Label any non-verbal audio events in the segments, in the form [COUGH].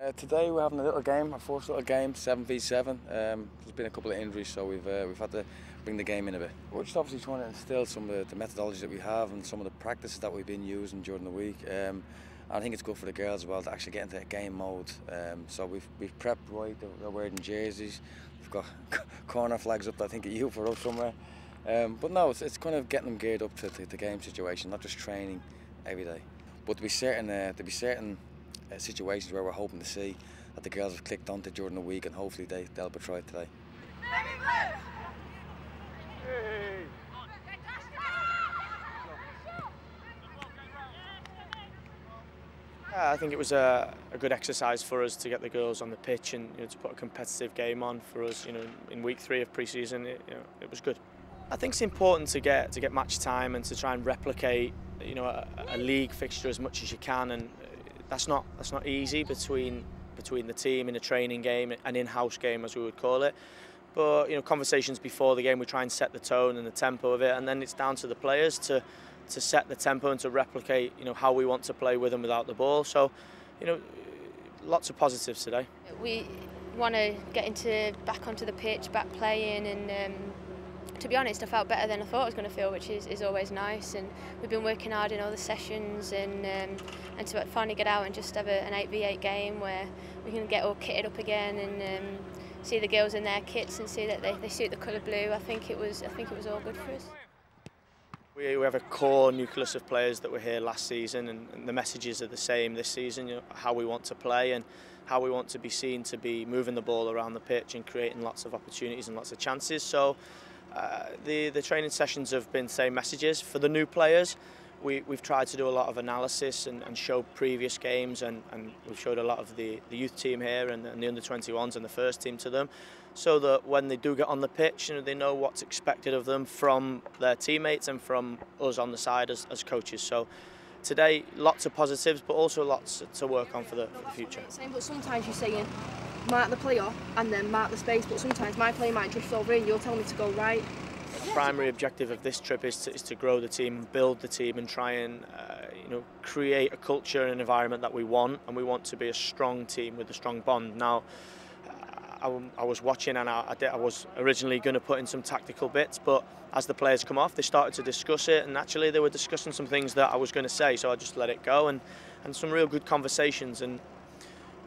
Uh, today we're having a little game, our first little game, 7v7. Um, there's been a couple of injuries, so we've uh, we've had to bring the game in a bit. We're just obviously trying to instill some of the, the methodologies that we have and some of the practices that we've been using during the week. Um, I think it's good for the girls as well to actually get into a game mode. Um, so we've we've prepped right, they're wearing jerseys. We've got [LAUGHS] corner flags up. I think at you for up somewhere. Um, but no, it's, it's kind of getting them geared up to, the game situation, not just training every day. But to be certain, uh, to be certain uh, situations where we're hoping to see that the girls have clicked onto during the week and hopefully they, they'll be tried today. I think it was a, a, good exercise for us to get the girls on the pitch and you know, to put a competitive game on for us. You know, in week three of pre-season, it, you know, it was good. I think it's important to get to get match time and to try and replicate, you know, a, a league fixture as much as you can, and that's not that's not easy between between the team in a training game, an in-house game as we would call it. But you know, conversations before the game, we try and set the tone and the tempo of it, and then it's down to the players to to set the tempo and to replicate you know how we want to play with and without the ball. So, you know, lots of positives today. We want to get into back onto the pitch, back playing, and. Um to be honest, I felt better than I thought I was going to feel, which is, is always nice. And we've been working hard in all the sessions, and um, and to finally get out and just have a, an 8v8 game where we can get all kitted up again and um, see the girls in their kits and see that they, they suit the colour blue. I think it was I think it was all good for us. We, we have a core nucleus of players that were here last season, and, and the messages are the same this season. You know, how we want to play and how we want to be seen to be moving the ball around the pitch and creating lots of opportunities and lots of chances. So. Uh, the, the training sessions have been, say, messages for the new players. We, we've tried to do a lot of analysis and, and show previous games and, and we've showed a lot of the, the youth team here and, and the under-21s and the first team to them so that when they do get on the pitch you know, they know what's expected of them from their teammates and from us on the side as, as coaches. So today, lots of positives, but also lots to work on for the, for the future. But sometimes you're saying, mark the player and then mark the space, but sometimes my play might drift over and you're telling me to go right. The primary objective of this trip is to, is to grow the team, build the team and try and uh, you know, create a culture and an environment that we want and we want to be a strong team with a strong bond. Now, I, I was watching and I, I, did, I was originally going to put in some tactical bits, but as the players come off, they started to discuss it, and actually they were discussing some things that I was going to say, so I just let it go, and, and some real good conversations. And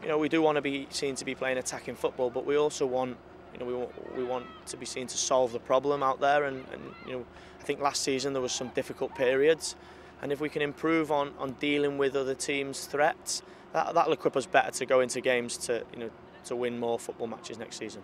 you know, we do want to be seen to be playing attacking football, but we also want, you know, we want, we want to be seen to solve the problem out there. And, and you know, I think last season there was some difficult periods, and if we can improve on on dealing with other teams' threats, that that'll equip us better to go into games to you know to win more football matches next season?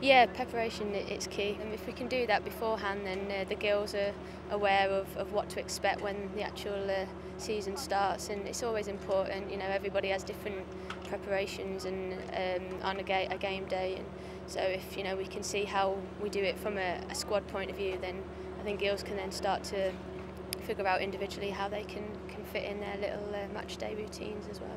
Yeah, preparation it's key. And if we can do that beforehand, then uh, the girls are aware of, of what to expect when the actual uh, season starts. And it's always important, you know, everybody has different preparations and um, on a, ga a game day. And so if, you know, we can see how we do it from a, a squad point of view, then I think girls can then start to figure out individually how they can, can fit in their little uh, match day routines as well.